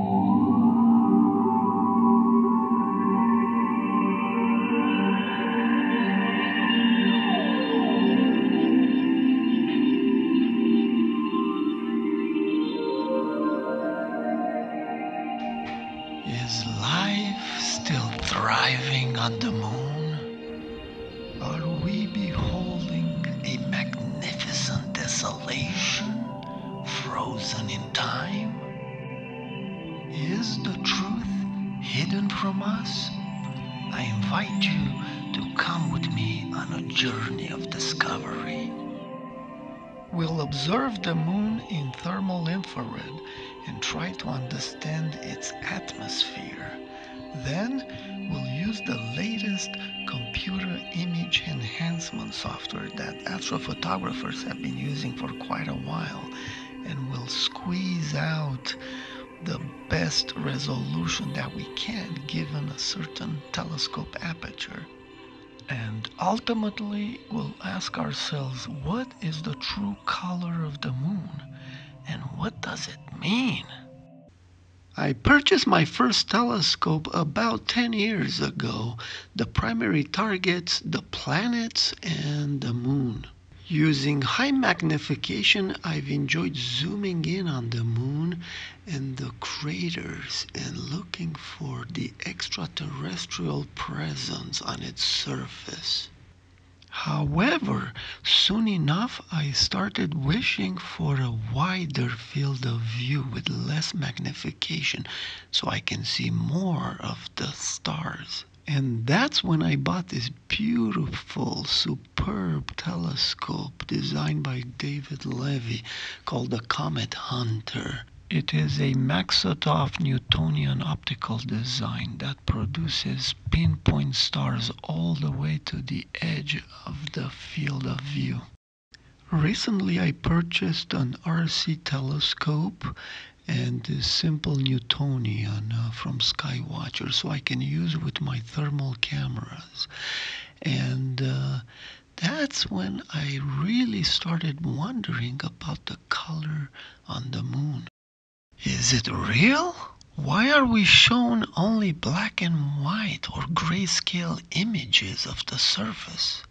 Is I invite you to come with me on a journey of discovery. We'll observe the moon in thermal infrared and try to understand its atmosphere. Then we'll use the latest computer image enhancement software that astrophotographers have been using for quite a while and we'll squeeze out the best resolution that we can given a certain telescope aperture. And ultimately, we'll ask ourselves what is the true color of the moon and what does it mean? I purchased my first telescope about 10 years ago. The primary targets the planets and the moon. Using high magnification, I've enjoyed zooming in on the moon and the craters and looking for the extraterrestrial presence on its surface. However, soon enough I started wishing for a wider field of view with less magnification so I can see more of the stars. And that's when I bought this beautiful, superb telescope designed by David Levy called the Comet Hunter. It is a Maksutov Newtonian optical design that produces pinpoint stars all the way to the edge of the field of view. Recently, I purchased an RC telescope and this simple Newtonian uh, from Skywatcher so I can use with my thermal cameras. And uh, that's when I really started wondering about the color on the moon. Is it real? Why are we shown only black and white or grayscale images of the surface?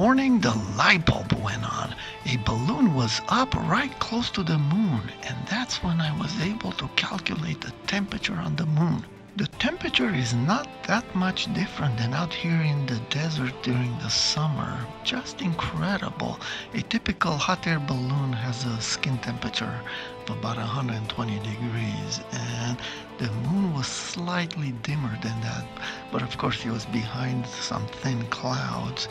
Morning, the light bulb went on. A balloon was up right close to the moon, and that's when I was able to calculate the temperature on the moon. The temperature is not that much different than out here in the desert during the summer. Just incredible. A typical hot air balloon has a skin temperature of about 120 degrees, and the moon was slightly dimmer than that. But of course, it was behind some thin clouds.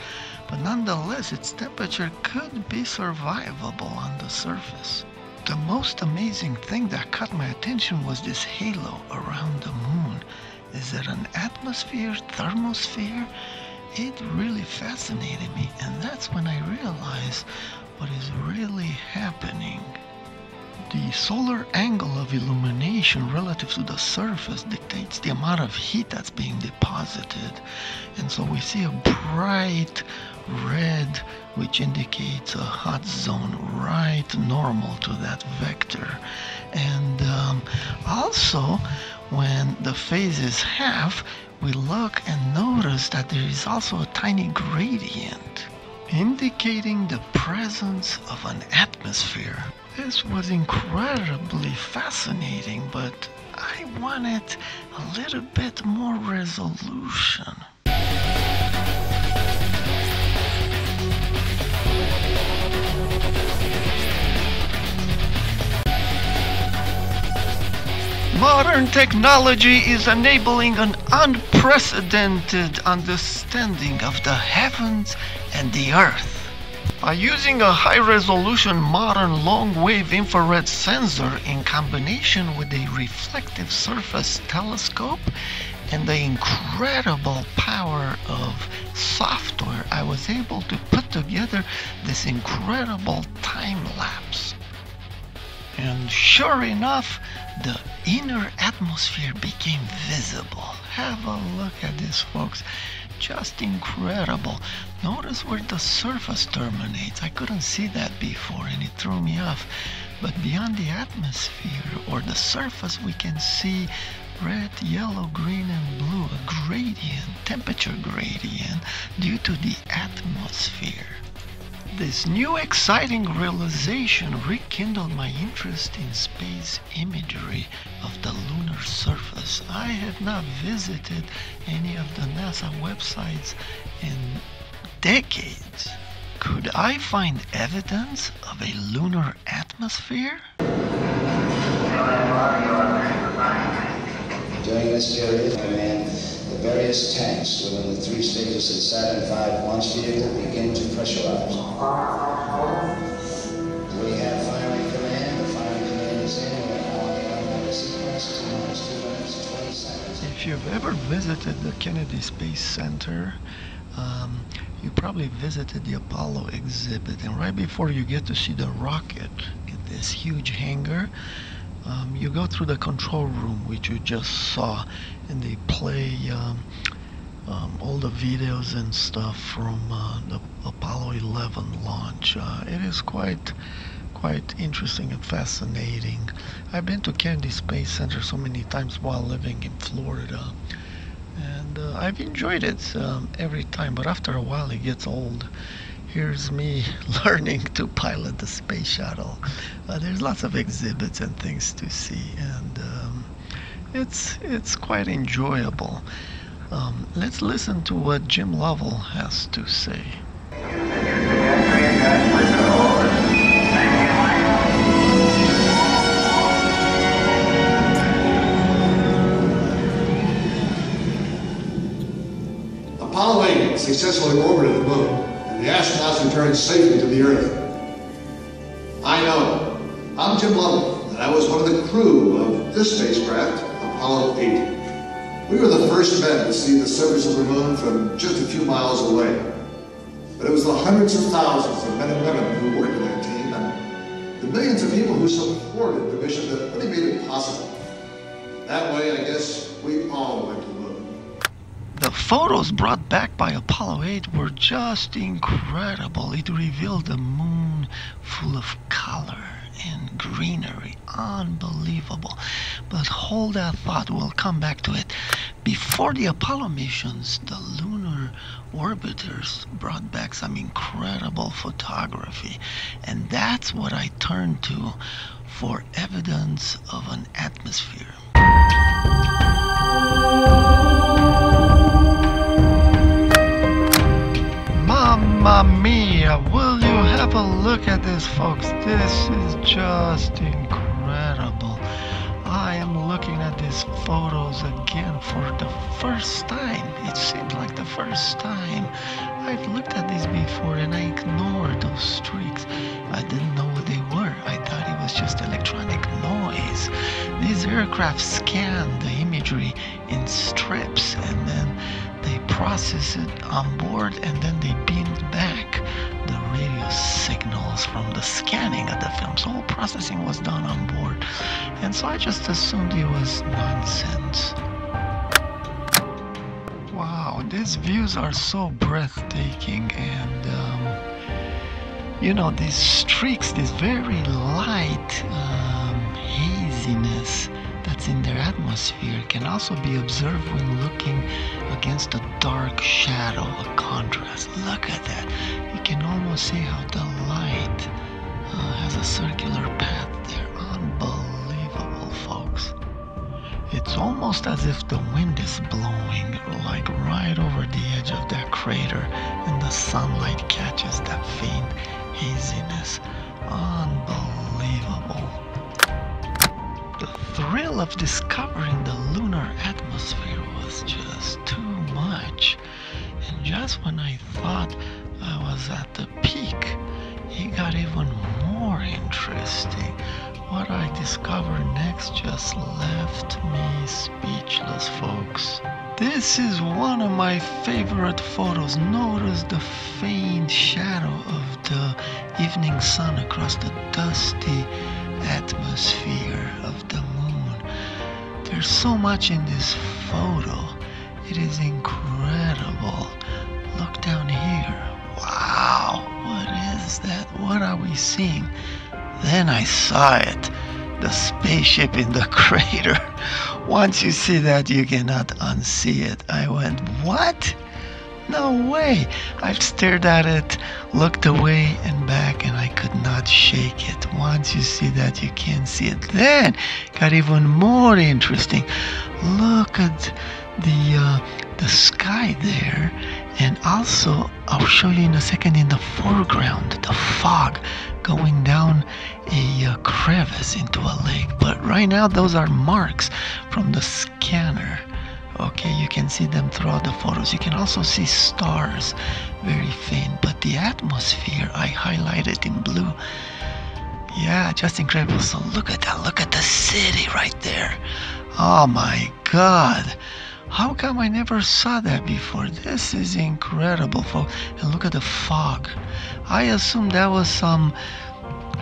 But nonetheless, its temperature could be survivable on the surface. The most amazing thing that caught my attention was this halo around the moon. Is it an atmosphere, thermosphere? It really fascinated me, and that's when I realized what is really happening. The solar angle of illumination relative to the surface dictates the amount of heat that's being deposited. And so we see a bright red, which indicates a hot zone right normal to that vector. And um, also, when the phase is half, we look and notice that there is also a tiny gradient indicating the presence of an atmosphere. This was incredibly fascinating, but I wanted a little bit more resolution. Modern technology is enabling an unprecedented understanding of the heavens and the earth. By using a high resolution modern long wave infrared sensor in combination with a reflective surface telescope and the incredible power of software, I was able to put together this incredible time lapse. And sure enough, the inner atmosphere became visible. Have a look at this, folks. just incredible. Notice where the surface terminates. I couldn't see that before and it threw me off. But beyond the atmosphere or the surface, we can see red, yellow, green, and blue, a gradient, temperature gradient, due to the atmosphere. This new exciting realization rekindled my interest in space imagery of the lunar surface. I had not visited any of the NASA websites in decades. Could I find evidence of a lunar atmosphere? During this various tanks within the three stages of Saturn V launch vehicle begin to pressurize. We have firing command. The firing command is in. We're now on the automatic sequence. T minus two minutes, 20 seconds. If you've ever visited the Kennedy Space Center, um, you probably visited the Apollo exhibit, and right before you get to see the rocket in this huge hangar, um, you go through the control room, which you just saw, and they play um, um, all the videos and stuff from uh, the Apollo 11 launch. Uh, it is quite quite interesting and fascinating. I've been to Kennedy Space Center so many times while living in Florida and uh, I've enjoyed it um, every time. But after a while, it gets old. Here's me learning to pilot the space shuttle. Uh, there's lots of exhibits and things to see, and um, it's it's quite enjoyable. Um, let's listen to what Jim Lovell has to say. Apollo 8 successfully orbited the moon, and the astronauts returned safely to the Earth. Lovell, and I was one of the crew of this spacecraft, Apollo 8. We were the first men to see the surface of the moon from just a few miles away. But it was the hundreds of thousands of men and women who worked in that team, and the millions of people who supported the mission that really made it possible. That way, I guess, we all went to the moon. The photos brought back by Apollo 8 were just incredible. It revealed the moon full of color and greenery. Unbelievable. But hold that thought, we'll come back to it. Before the Apollo missions, the lunar orbiters brought back some incredible photography. And that's what I turned to for evidence of an atmosphere. Mamma mia, will a look at this, folks? This is just incredible. I am looking at these photos again for the first time. It seems like the first time. I've looked at these before and I ignored those streaks. I didn't know what they were. I thought it was just electronic noise. These aircraft scan the imagery in strips and then they process it on board and then they beamed back signals from the scanning of the film. So all processing was done on board. And so I just assumed it was nonsense. Wow, these views are so breathtaking and um, you know these streaks, this very light um, haziness that's in their atmosphere can also be observed when looking against a dark shadow, a contrast. Look at that. Almost see how the light uh, has a circular path there. Unbelievable, folks. It's almost as if the wind is blowing, like right over the edge of that crater, and the sunlight catches that faint haziness. Unbelievable. The thrill of discovering the lunar atmosphere was just too much. And just when I thought was at the peak, it got even more interesting. What I discovered next just left me speechless, folks. This is one of my favorite photos. Notice the faint shadow of the evening sun across the dusty atmosphere of the moon. There's so much in this photo, It is incredible. Look down that? What are we seeing? Then I saw it the spaceship in the crater. Once you see that, you cannot unsee it. I went, What? No way. I've stared at it, looked away and back, and I could not shake it. Once you see that, you can't see it. Then got even more interesting. Look at the uh, the sky there, and also I'll show you in a second in the foreground the fog going down a uh, crevice into a lake. But right now, those are marks from the scanner. Okay, you can see them throughout the photos. You can also see stars, very faint. But the atmosphere, I highlighted in blue. Yeah, just incredible. So look at that. Look at the city right there. Oh my God. How come I never saw that before? This is incredible, folks. And look at the fog. I assume that was some,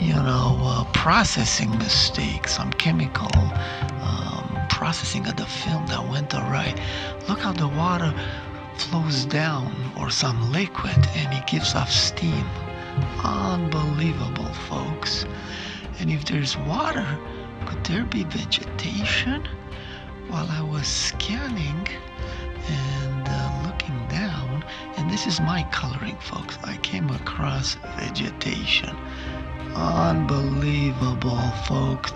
you know, uh, processing mistake, some chemical um, processing of the film that went awry. Look how the water flows down, or some liquid, and it gives off steam. Unbelievable, folks. And if there's water, could there be vegetation? While I was scanning and uh, looking down, and this is my coloring, folks, I came across vegetation. Unbelievable, folks.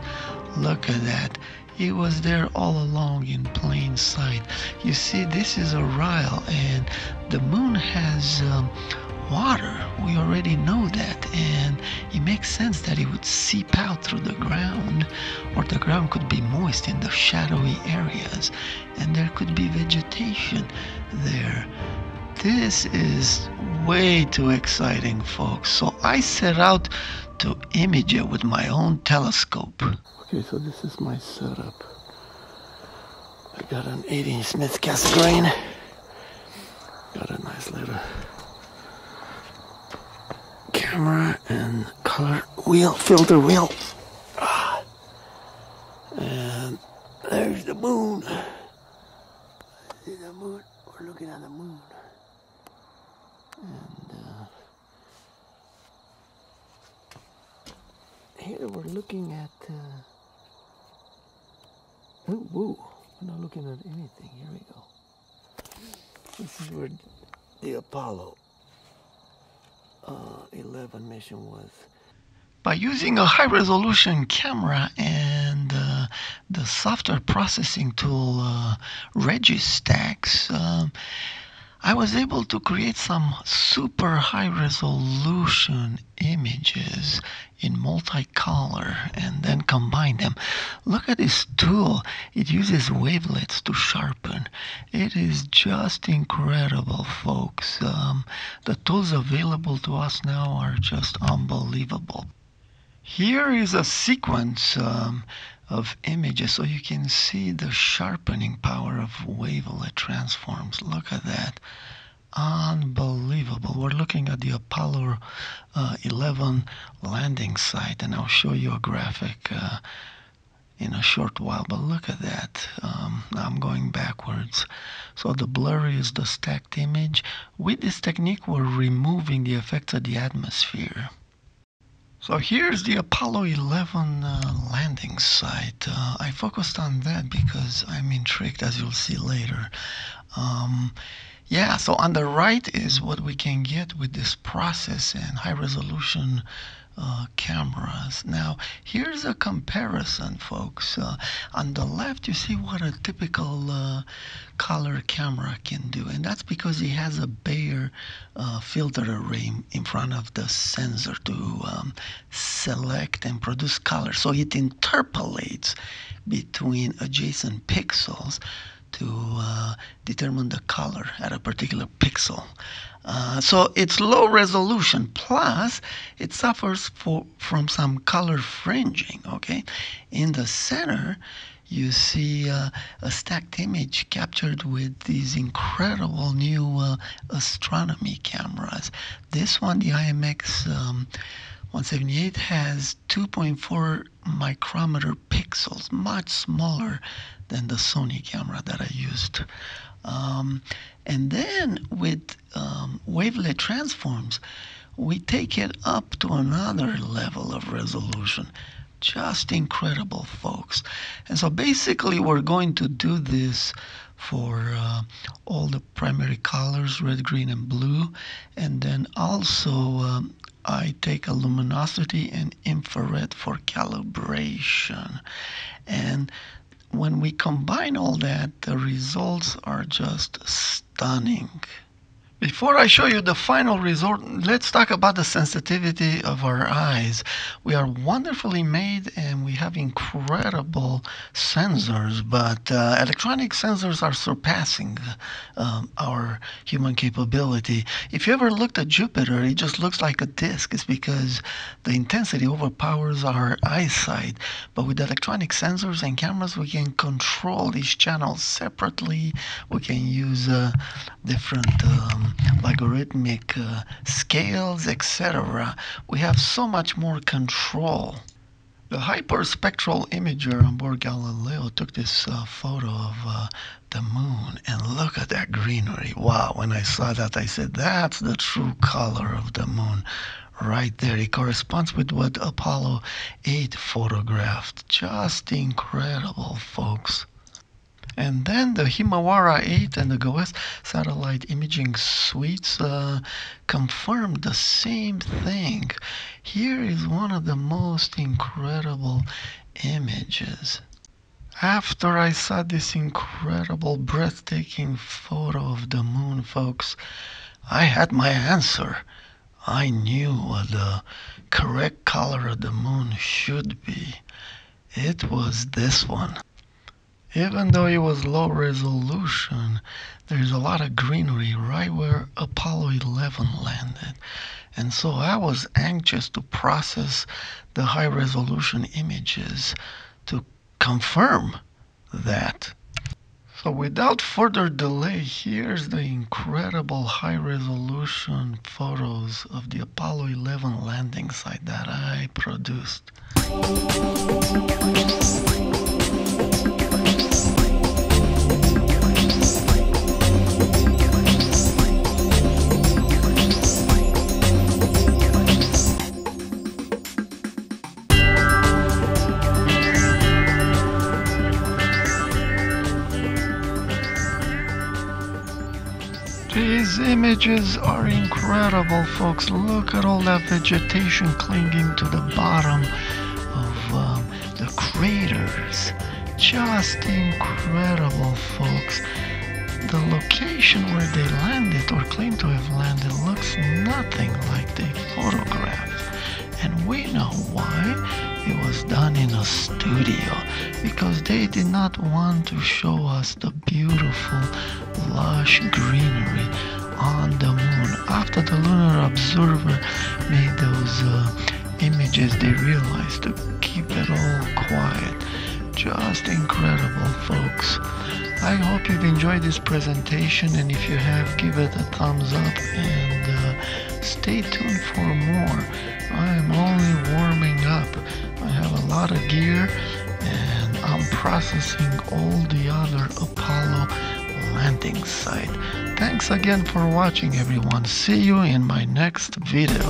Look at that. It was there all along in plain sight. You see, this is a rille, and the moon has um, water. We already know that, and it makes sense that it would seep out through the ground, or the ground could be moist in the shadowy areas, and there could be vegetation there. This is way too exciting, folks. So I set out to image it with my own telescope. Okay, so this is my setup. I got an 8 inch Schmidt Cassegrain. Got a nice little camera and color wheel, filter wheel. Ah. And there's the moon. See the moon? We're looking at the moon. And uh, here we're looking at. Uh, oh, whoa! We're not looking at anything. Here we go. This is where the Apollo uh, 11 mission was. By using a high resolution camera and uh, the software processing tool uh, Registax, I was able to create some super high resolution images in multicolor and then combine them. Look at this tool. It uses wavelets to sharpen. It is just incredible, folks. Um, the tools available to us now are just unbelievable. Here is a sequence um, of images so you can see the sharpening power of wavelet transforms. Look at that. Unbelievable. We're looking at the Apollo uh, 11 landing site, and I'll show you a graphic uh, in a short while. But look at that. Um, I'm going backwards. So the blur is the stacked image. With this technique, we're removing the effects of the atmosphere. So here's the Apollo 11 uh, landing site. Uh, I focused on that because I'm intrigued, as you'll see later. Um, yeah, so on the right is what we can get with this process and high resolution uh, cameras. Now, here's a comparison, folks. Uh, on the left, you see what a typical uh, color camera can do, and that's because it has a Bayer uh, filter array in front of the sensor to um, select and produce color. So it interpolates between adjacent pixels to uh, determine the color at a particular pixel. Uh, so it's low resolution. Plus it suffers for, from some color fringing okay? In the center you see uh, a stacked image captured with these incredible new uh, astronomy cameras. This one the IMX um, 178 has 2.4 micrometer pixels much smaller than the Sony camera that I used Um, and then with um, wavelet transforms, we take it up to another level of resolution. Just incredible, folks. And so basically, we're going to do this for uh, all the primary colors red, green, and blue. And then also, um, I take a luminosity and infrared for calibration. And when we combine all that, the results are just stunning. Before I show you the final result, let's talk about the sensitivity of our eyes. We are wonderfully made and we have incredible sensors, but uh, electronic sensors are surpassing um, our human capability. If you ever looked at Jupiter, it just looks like a disk. It's because the intensity overpowers our eyesight. But with electronic sensors and cameras, we can control these channels separately. We can use uh, different um, logarithmic uh, scales, etc., we have so much more control. The hyperspectral imager on board Galileo took this uh, photo of uh, the moon, and look at that greenery. Wow, when I saw that, I said, that's the true color of the moon right there. It corresponds with what Apollo 8 photographed. Just incredible, folks. And then the Himawari 8 and the GOES satellite imaging suites uh, confirmed the same thing. Here is one of the most incredible images. After I saw this incredible, breathtaking photo of the moon, folks, I had my answer. I knew what the correct color of the moon should be. It was this one. Even though it was low resolution, there's a lot of greenery right where Apollo 11 landed. And so I was anxious to process the high resolution images to confirm that. So without further delay, here's the incredible high resolution photos of the Apollo 11 landing site that I produced. Are incredible, folks. Look at all that vegetation clinging to the bottom of um, the craters. Just incredible, folks. The location where they landed or claim to have landed looks nothing like they photographed. And we know why. It was done in a studio because they did not want to show us the beautiful, lush greenery on the moon. After the lunar observer made those uh, images, they realized to keep it all quiet. Just incredible, folks. I hope you've enjoyed this presentation, and if you have, give it a thumbs up and uh, stay tuned for more. I am only warming up. I have a lot of gear and I'm processing all the other Apollo Thanks again for watching everyone. See you in my next video.